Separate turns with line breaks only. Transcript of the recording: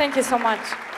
Thank you so much.